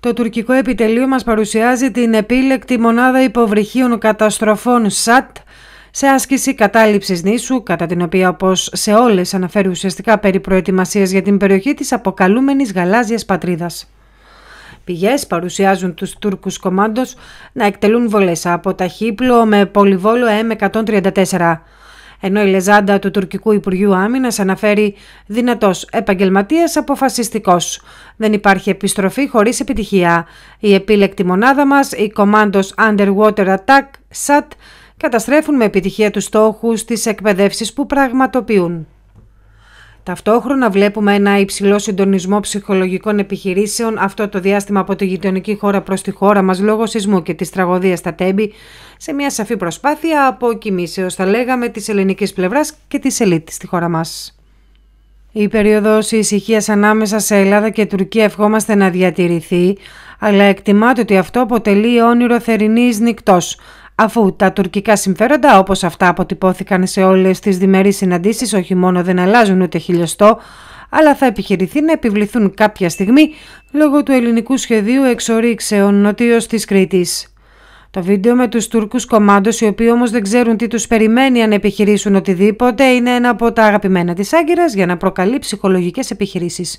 Το τουρκικό επιτελείο μας παρουσιάζει την επίλεκτη μονάδα υποβρυχίων καταστροφών ΣΑΤ σε άσκηση κατάληψης νήσου, κατά την οποία όπως σε όλες αναφέρει ουσιαστικά περί προετοιμασίας για την περιοχή της αποκαλούμενης γαλάζιας πατρίδας. Πηγές παρουσιάζουν τους Τούρκους κομμάντος να εκτελούν βολές από ταχύπλο με πολυβόλο M134 ενώ η λεζάντα του τουρκικού Υπουργείου Άμυνας αναφέρει «δυνατός επαγγελματίας αποφασιστικός». Δεν υπάρχει επιστροφή χωρίς επιτυχία. Η επίλεκτη μονάδα μας, η Commandos Underwater Attack, SAT, καταστρέφουν με επιτυχία τους στόχους της εκπαιδεύσεις που πραγματοποιούν. Ταυτόχρονα βλέπουμε ένα υψηλό συντονισμό ψυχολογικών επιχειρήσεων αυτό το διάστημα από τη γειτονική χώρα προς τη χώρα μας λόγω σεισμού και της τραγωδίας στα Τέμπη σε μια σαφή προσπάθεια αποκοιμήσεως θα λέγαμε της ελληνικής πλευράς και της ελίτ στη χώρα μας. Η περίοδος ησυχίας ανάμεσα σε Ελλάδα και Τουρκία ευχόμαστε να διατηρηθεί, αλλά εκτιμάται ότι αυτό αποτελεί όνειρο θερινής νυχτός, αφού τα τουρκικά συμφέροντα όπως αυτά αποτυπώθηκαν σε όλες τις διμερείς συναντήσεις όχι μόνο δεν αλλάζουν ούτε χιλιοστό, αλλά θα επιχειρηθεί να επιβληθούν κάποια στιγμή λόγω του ελληνικού σχεδίου εξορίξεων νοτίως της Κρήτης. Το βίντεο με τους Τούρκους κομμάντος, οι οποίοι όμως δεν ξέρουν τι τους περιμένει αν επιχειρήσουν οτιδήποτε, είναι ένα από τα αγαπημένα της Άγκυρας για να προκαλεί ψυχολογικές επιχειρήσεις.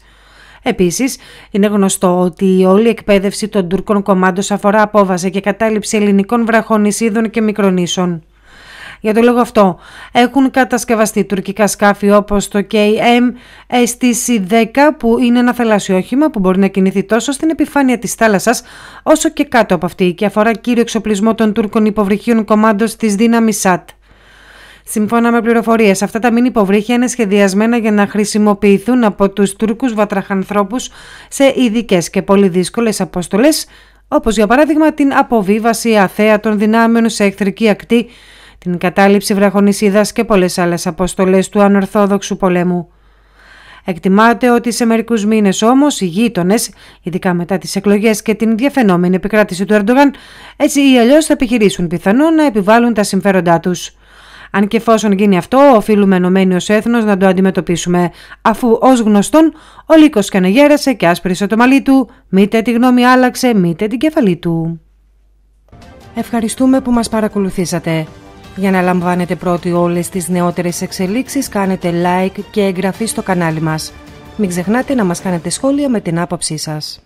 Επίσης, είναι γνωστό ότι όλη η εκπαίδευση των Τούρκων κομμάτων αφορά απόβαση και κατάληψη ελληνικών βραχονισίδων και μικρονήσων. Για τον λόγο αυτό έχουν κατασκευαστεί τουρκικά σκάφη όπως το KM STC-10 που είναι ένα θαλάσσιο όχημα που μπορεί να κινηθεί τόσο στην επιφάνεια της θάλασσας όσο και κάτω από αυτή και αφορά κύριο εξοπλισμό των Τούρκων υποβρυχίων κομμάτων της δύναμης ΣΑΤ. Σύμφωνα με πληροφορίες, αυτά τα μήνυ υποβρύχια είναι σχεδιασμένα για να χρησιμοποιηθούν από τους Τούρκους βατραχανθρώπους σε ειδικές και πολύ δύσκολες αποστολές, όπως για παράδειγμα την αποβίβαση αθέατων δυνάμεων σε εχθρική ακτή, την κατάληψη βραχονισίδας και πολλές άλλες αποστολές του ανορθόδοξου πολέμου. Εκτιμάται ότι σε μερικούς μήνες όμως οι γείτονες, ειδικά μετά τις εκλογές και την διαφαινόμενη επικράτηση του Ερντογάν, έτσι ή αλλιώς θα επιχειρήσουν πιθανόν να επιβάλλουν τα συμφέροντά τους. Αν και εφόσον γίνει αυτό, οφείλουμε ενωμένοι ως έθνος να το αντιμετωπίσουμε, αφού ως γνωστόν ο λύκος και αναγέρασε και άσπρισε το μαλλί του, μήτε τη γνώμη άλλαξε, μήτε την κεφαλή του. Ευχαριστούμε που μας παρακολουθήσατε. Για να λαμβάνετε πρώτοι όλες τις νεότερες εξελίξεις κάνετε like και εγγραφή στο κανάλι μας. Μην ξεχνάτε να μας κάνετε σχόλια με την άποψή σας.